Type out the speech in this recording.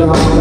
Alhamdulillah.